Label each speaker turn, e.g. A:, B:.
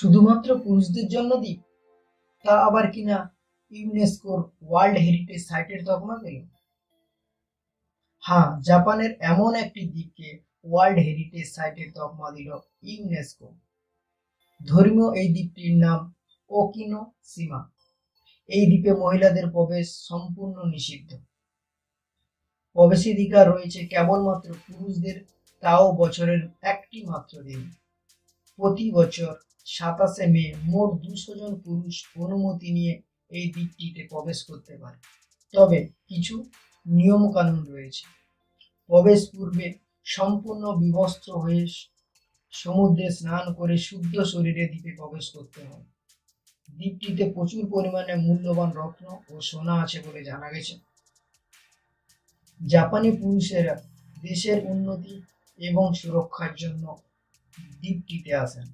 A: শুধুমাত্র পুরুষদের জন্য দ্বীপ তা আবার কিনা ইউনেস্কোর ওয়ার্ল্ড হেরিটেজ সাইটের তকমা পেল? হ্যাঁ জাপানের এমন একটি দ্বীপকে ওয়ার্ল্ড হেরিটেজ সাইটের তকমা দিল ইউনেস্কো ধর্মীয় এই দ্বীপটির নাম ওকিনো সীমা এই দ্বীপে মহিলাদের প্রবেশ সম্পূর্ণ নিষিদ্ধ। প্রবেশাধিকার রয়েছে কেবলমাত্র পুরুষদের, তাও বছরের একটি মাত্র দিন। প্রতি বছর সাতাশে মে, মোট দুশো জন পুরুষ অনুমতি নিয়ে এই দ্বীপটিতে প্রবেশ করতে পারে। তবে কিছু নিয়মকানুন রয়েছে। প্রবেশ পূর্বে সম্পূর্ণ বিবস্ত্র হয়ে সমুদ্রে স্নান করে শুদ্ধ শরীরে দ্বীপে প্রবেশ করতে হয় দ্বীপটিতে প্রচুর পরিমাণে মূল্যবান রত্ন ও সোনা আছে বলে জানা গেছে। জাপানি পুরুষেরা দেশের উন্নতি এবং সুরক্ষার জন্য দ্বীপটিতে আসেন।